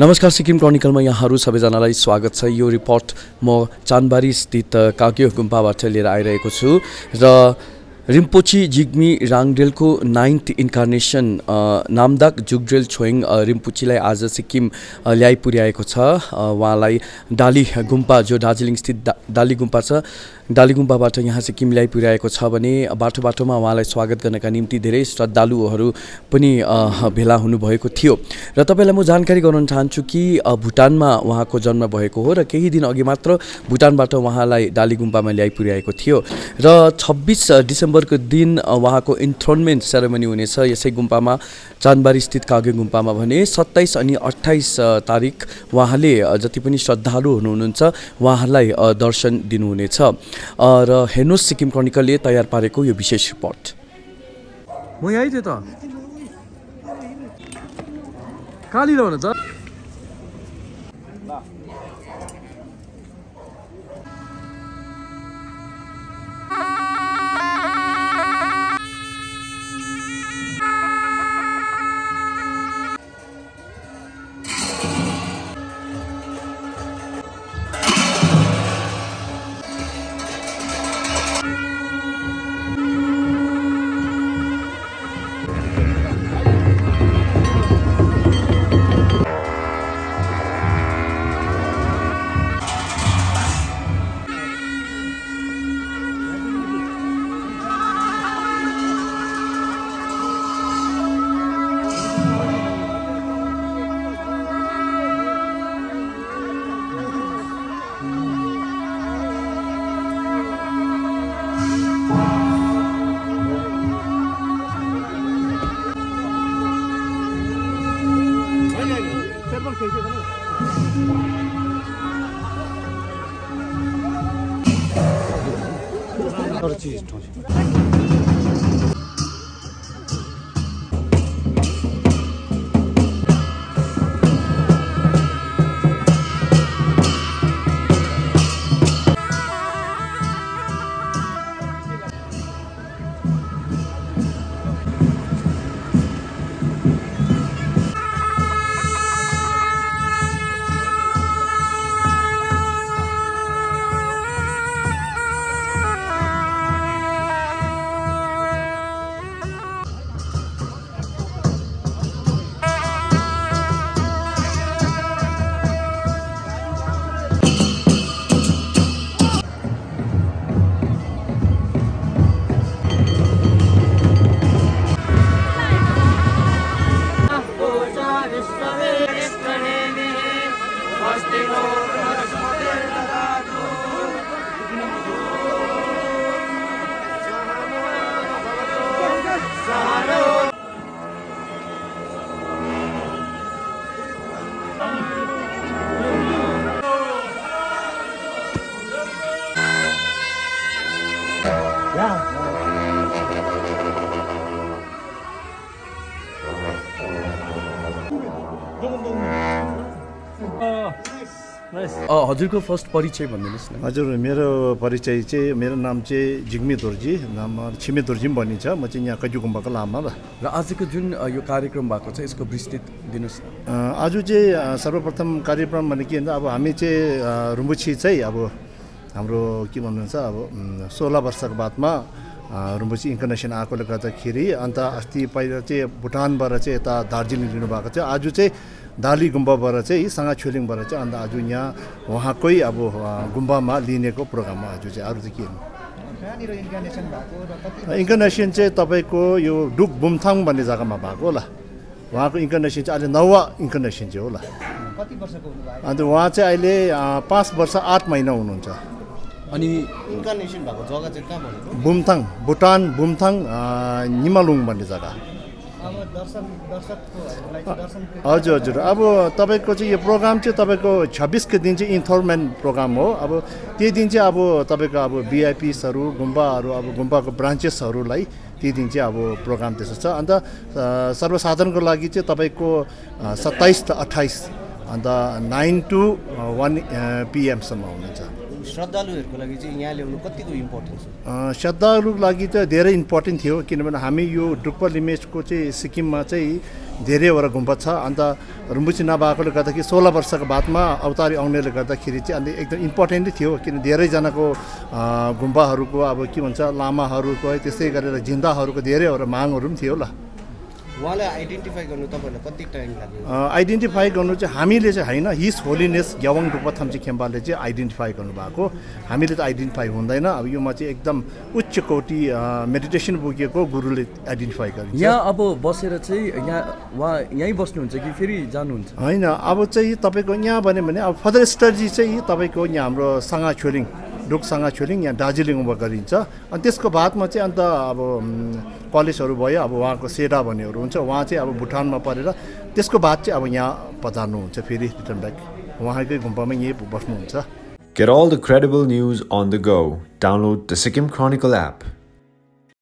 नमस्कार सिक्किम क्रोनिकलमा यहाँहरू सबैजनालाई स्वागत छ। यो रिपोर्ट म चानबारी स्थित काग्यो गुम्पाबाट लिएर आइरहेको छु र रिम्पोची जिग्मी राङडेलको नाइन्थ इन्कार्नेसन नामदाक जुगड्रेल छोइङ रिम्पोचीलाई आज सिक्किम ल्याइ पुर्याएको छ। उहाँलाई डाली गुम्पा जो दार्जिलिङ स्थित डा डाली गुम्पा छ डाली गुम्पाबाट यहाँ सिक्किम ल्याइ पुर्याएको छ भने बाटो बाटोमा उहाँलाई स्वागत गर्नका निम्ति धेरै श्रद्धालुहरू पनि भेला हुनुभएको थियो। र तपाईँलाई म जानकारी गराउन चाहन्छु कि भुटानमा उहाँको जन्म भएको हो र केही दिन अघि मात्र भुटानबाट उहाँलाई डाली गुम्पामा ल्याइ पुर्याएको थियो। र छब्बिस डिसेम्बरको दिन उहाँको इन्थ्रोनमेन्ट सेरेमनी हुनेछ। यसै गुम्पामा चानबारी स्थित कागे गुम्पामा भने सत्ताइस अनि अट्ठाइस तारिक उहाँले जति पनि श्रद्धालु हुनुहुन्छ उहाँहरूलाई अ, दर्शन दिनुहुनेछ। र हेर्नुहोस् सिक्किम क्रोनिकलले तयार पारेको यो विशेष रिपोर्ट म यहीँ थिएँ त। कहाँ लिँदा त अ, हजुरको फर्स्ट परिचय भनिदिनुहोस् न। हजुर मेरो परिचय चाहिँ मेरो नाम चाहिँ जिग्मी दोर्जी नाम छिमे दोर्जी पनि भनिन्छ। म चाहिँ यहाँ कजु गुम्बाको लामा र। र आजको जुन यो कार्यक्रम भएको छ यसको विस्तृत दिनुहोस् आज चाहिँ सर्वप्रथम कार्यक्रम भने के भन्छ अब हामी चाहिँ रुम्बुछी चाहिँ अब हाम्रो के भन्नुहुन्छ अब सोह्र वर्षको बादमा अ, रुम्बुछी इन्कर्नेसन आएकोले गर्दाखेरि अन्त अस्ति पहिला चाहिँ भुटानबाट चाहिँ यता दार्जिलिङ लिनुभएको थियो। आज चाहिँ दाली गुम्बाबाट चाहिँ साङा छुलिङबाट चाहिँ अन्त आज यहाँ उहाँकै अब गुम्बामा लिनेको प्रोग्राम हो आज चाहिँ। अरू चाहिँ के इन्कर्नेसन चाहिँ तपाईँको यो डुक बुमथाङ भन्ने जग्गामा भएको होला। उहाँको इन्कर्नेसन चाहिँ अहिले नौवा इन्कर्नेसन चाहिँ होला। अन्त उहाँ चाहिँ अहिले पाँच वर्ष आठ महिना हुनुहुन्छ। अनि इन्कार्नेसन भएको जग्गा चाहिँ कहाँ भनेको बुमथाङ भुटान बुमथाङ निमालुङ भन्ने जग्गा। हजुर हजुर। अब तपाईँको चाहिँ यो प्रोग्राम चाहिँ तपाईँको छब्बिसको दिन चाहिँ इन्थोलमेन्ट प्रोग्राम हो। अब त्यही दिन चाहिँ अब तपाईँको अब बिआइपिसहरू गुम्बाहरू अब गुम्बाको ब्रान्चेसहरूलाई त्यही दिन चाहिँ अब प्रोग्राम त्यस्तो छ। अन्त सर्वसाधारणको लागि चाहिँ तपाईँको सत्ताइस र अट्ठाइस अन्त नाइन टु वान पिएमसम्म हुनुहुन्छ। श्रद्धालुहरूको लागि चाहिँ यहाँ ल्याउनु कतिको अ, श्रद्धालुको लागि त धेरै इम्पोर्टेन्ट थियो किनभने हामी यो डुक्पा लिमेजको चाहिँ सिक्किममा चाहिँ धेरैवटा गुम्बा छ। अन्त रुम्बुची नभएकोले गर्दाखेरि सोह्र वर्षको बादमा अवतारी आउनेले गर्दाखेरि चाहिँ अन्त एकदम इम्पोर्टेन्टै थियो किन धेरैजनाको गुम्बाहरूको अब के भन्छ लामाहरूको त्यस्तै गरेर जिन्दाहरूको धेरैवटा मागहरू पनि थियो ल उहाँलाई आइडेन्टिफाई गर्नु तपाईँहरूलाई कति टाइम लाग्यो? आइडेन्टिफाई गर्नु चाहिँ हामीले चाहिँ होइन हिज होलिनेस ग्यावाङ डुक्पा थम्ची खेम्बाले चाहिँ आइडेन्टिफाई गर्नुभएको। हामीले त आइडेन्टिफाई हुँदैन अब योमा चाहिँ एकदम उच्च कोटि मेडिटेसन पुगेको गुरुले आइडेन्टिफाई गरिन्छ। यहाँ अब बसेर चाहिँ यहाँ उहाँ यहीँ बस्नुहुन्छ कि फेरि जानुहुन्छ? होइन अब चाहिँ तपाईँको यहाँ भन्यो भने अब फर्दर स्टडी चाहिँ तपाईँको यहाँ हाम्रो साङ्गा छोलिङ डुकसाङ्गा छोलिङ यहाँ दार्जिलिङमा गरिन्छ अनि त्यसको बादमा चाहिँ अन्त अब कलेजहरू भयो अब उहाँको सेडा भन्नेहरू हुन्छ उहाँ चाहिँ अब भुटानमा परेर त्यसको बाद चाहिँ अब यहाँ पधार्नुहुन्छ फेरि रिटर्न ब्याक उहाँकै गुम्पामा यहीँ बस्नुहुन्छ Get all the credible news on the go. Download the Sikkim Chronicle app.